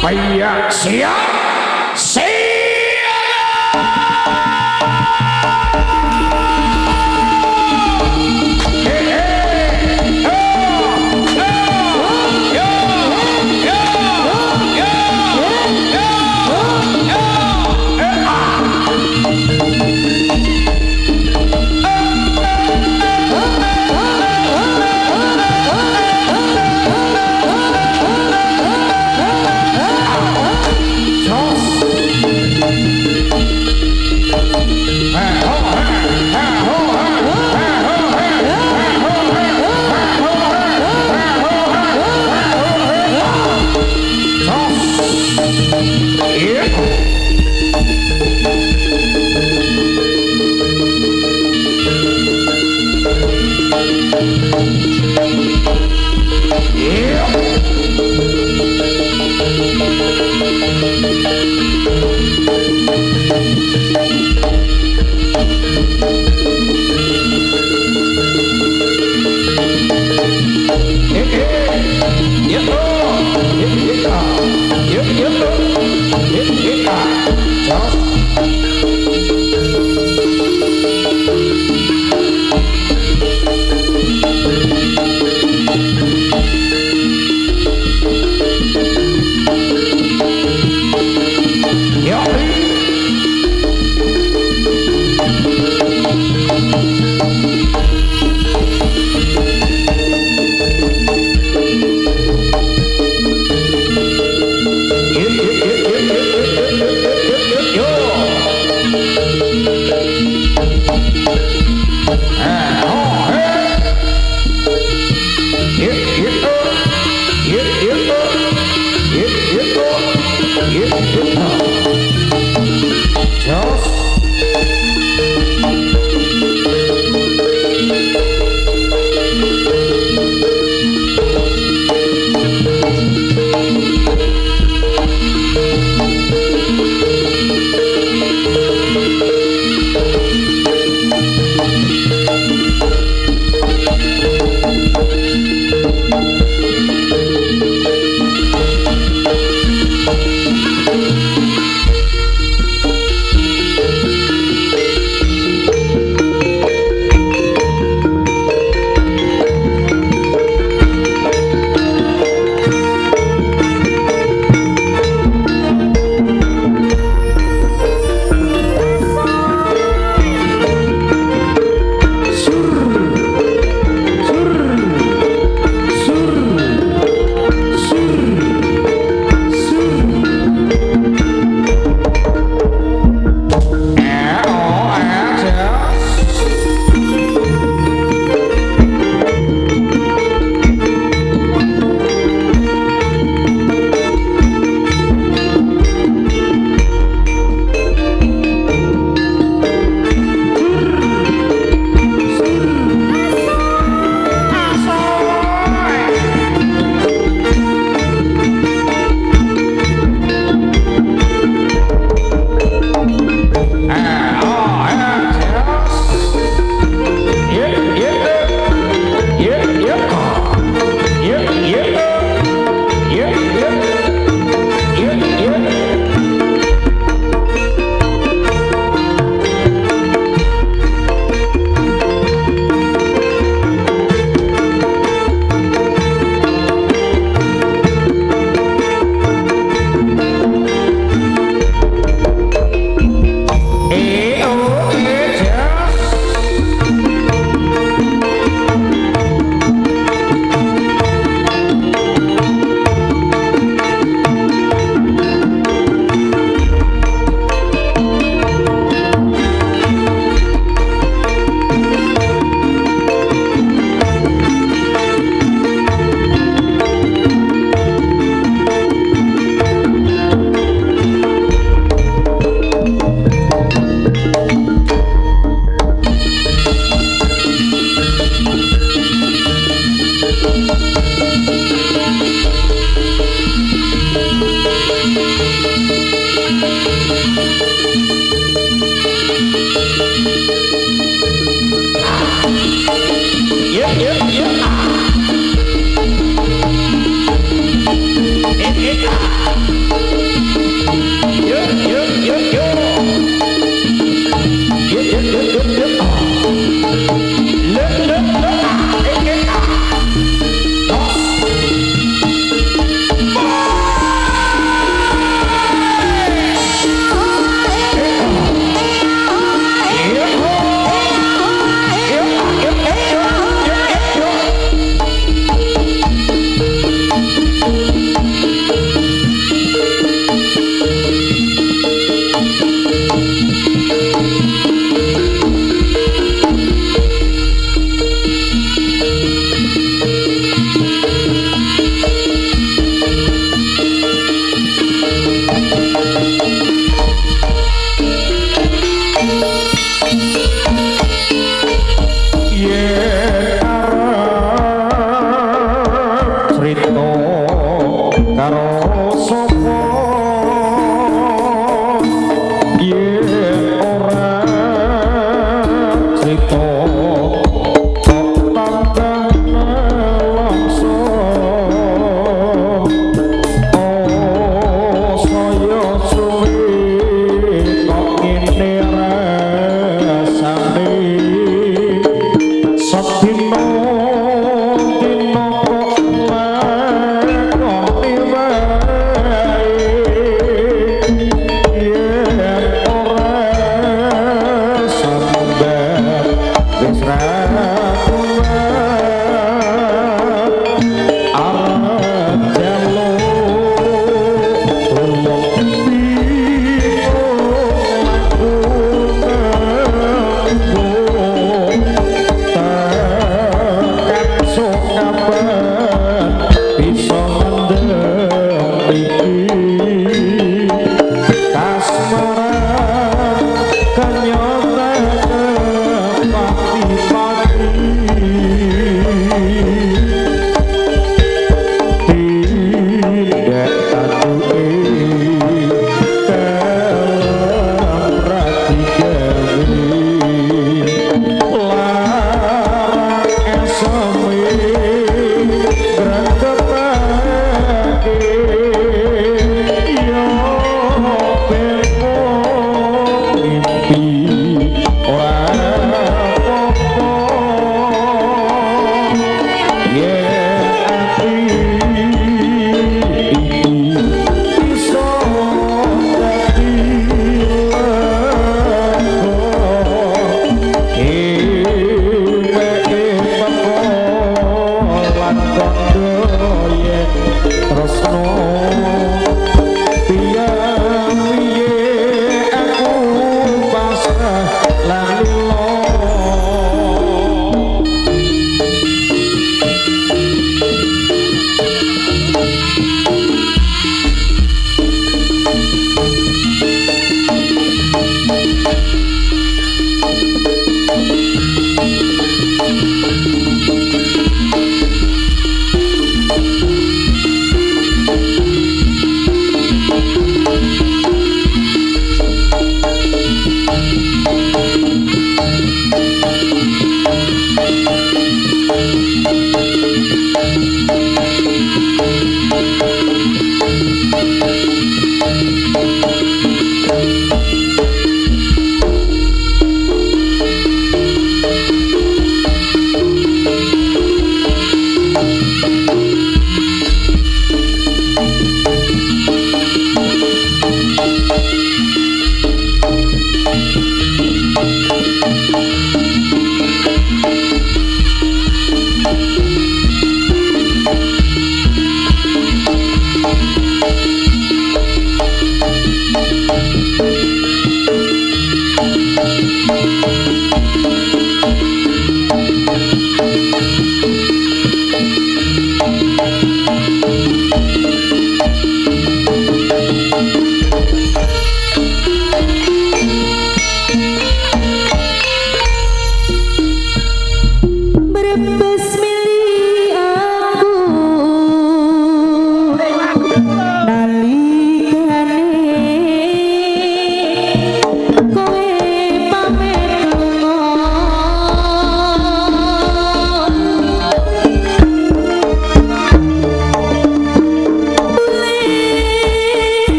欢迎谁呀？谁？呀